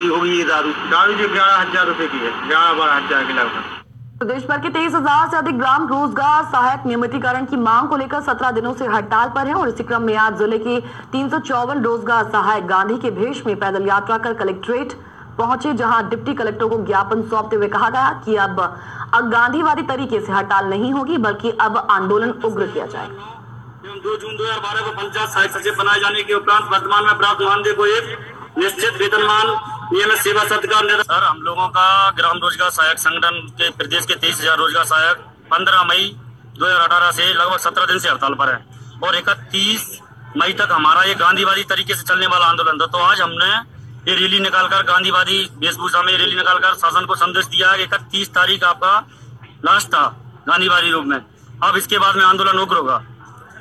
होगी ये दारू। दारू जो ग्यारह हज़ार रुपए की है। ग्यारह बारह हज़ार के लगभग। प्रदेश भर के तेईस हज़ार से अधिक ग्राम रोज़गार सहायक नियमितीकरण की मांग को लेकर सत्रह दिनों से हड़ताल पर हैं और इसी क्रम में आज ज़िले के तीन सौ चौवन रोज़गार सहायक गांधी के भेष में पैदल यात्रा कर कलेक्ट्रेट पहुँचे जहाँ डिप्टी कलेक्टर को ज्ञापन सौंपते हुए कहा गया कि अब अब गांधीवादी तरीके से हड़ताल नहीं होगी बल्कि अब आंदोलन उग्र किया जाएगा। जून दो हज़ार बारह को पंचायत सहायक सचिव बनाए जाने के उपरांत वर्तमान में प्राप्त मानदेय को एक निश्चित वेतनमान नियमित सेवा सत्कार सर हम लोगों का ग्राम रोज़गार सहायक संगठन के प्रदेश के तेईस हज़ार रोज़गार सहायक पंद्रह मई 2018 से लगभग सत्रह दिन से हड़ताल पर है और इकतीस मई तक हमारा ये गांधीवादी तरीके से चलने वाला आंदोलन था। तो आज हमने ये रैली निकालकर गांधीवादी वेशभूषा में रैली निकालकर शासन को संदेश दिया है इकतीस तारीख आपका लास्ट था गांधीवादी रूप में। अब इसके बाद में आंदोलन उग्र होगा।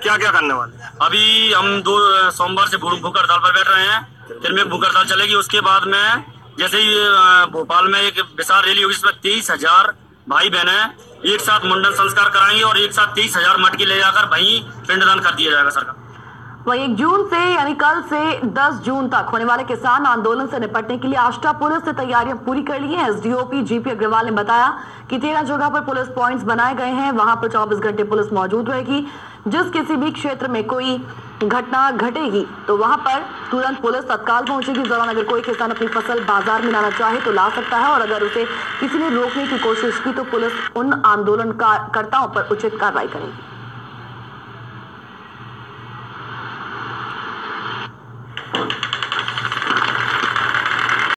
क्या क्या करने वाले अभी हम दो सोमवार से भूख भूख हड़ताल पर बैठ रहे हैं। फिर में भूख हड़ताल चलेगी। उसके बाद में, जैसे ही भोपाल में एक विशाल रैली होगी, जिसमें तेईस हज़ार भाई बहने एक साथ मुंडन संस्कार कराएँगे और एक साथ तेईस हज़ार मटकी ले जाकर वहीं पिंडदान कर दिया जाएगा सरकार। वही एक जून से, यानी कल से 10 जून तक होने वाले किसान आंदोलन से निपटने के लिए आष्टा पुलिस ने तैयारियाँ पूरी कर ली हैं। एसडीओपी जीपी अग्रवाल ने बताया कि तेरह जगह पर पुलिस पॉइंट्स बनाए गए हैं। वहाँ पर 24 घंटे पुलिस मौजूद रहेगी। जिस किसी भी क्षेत्र में कोई घटना घटेगी तो वहाँ पर तुरंत पुलिस तत्काल पहुंचेगी। इस दौरान अगर कोई किसान अपनी फ़सल बाज़ार में लाना चाहे तो ला सकता है, और अगर उसे किसी ने रोकने की कोशिश की तो पुलिस उन आंदोलनकर्ताओं पर उचित कार्रवाई करेगी।